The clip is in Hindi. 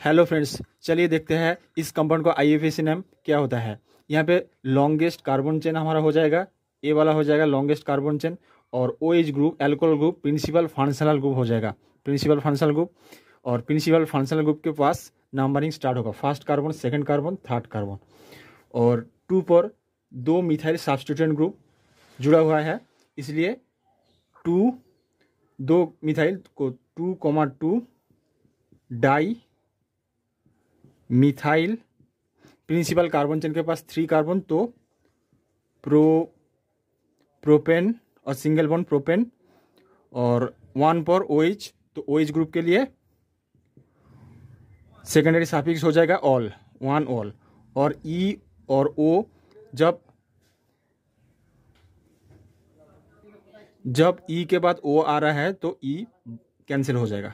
हेलो फ्रेंड्स चलिए देखते हैं इस कंपाउंड का आई नेम क्या होता है। यहाँ पे लॉन्गेस्ट कार्बन चेन हमारा हो जाएगा ए वाला हो जाएगा लॉन्गेस्ट कार्बन चेन और O H group alcohol group principal functional group हो जाएगा। प्रिंसिपल फंक्शनल ग्रुप और प्रिंसिपल फंक्शनल ग्रुप के पास नंबरिंग स्टार्ट होगा। First carbon second carbon third carbon और टू पर दो मिथाइल सब्सटीट्यूएंट ग्रुप जुड़ा हुआ है, इसलिए टू दो मिथाइल को two comma two dimethyl, principal carbon chain के पास थ्री कार्बन तो प्रो, प्रोपेन और सिंगल बॉन्ड प्रोपेन और वन पर ओ एच तो ओ एच ग्रुप के लिए सेकेंडरी साफिक्स हो जाएगा ऑल वन ऑल और ई e और ओ जब जब ई e के बाद ओ आ रहा है तो ई e कैंसिल हो जाएगा।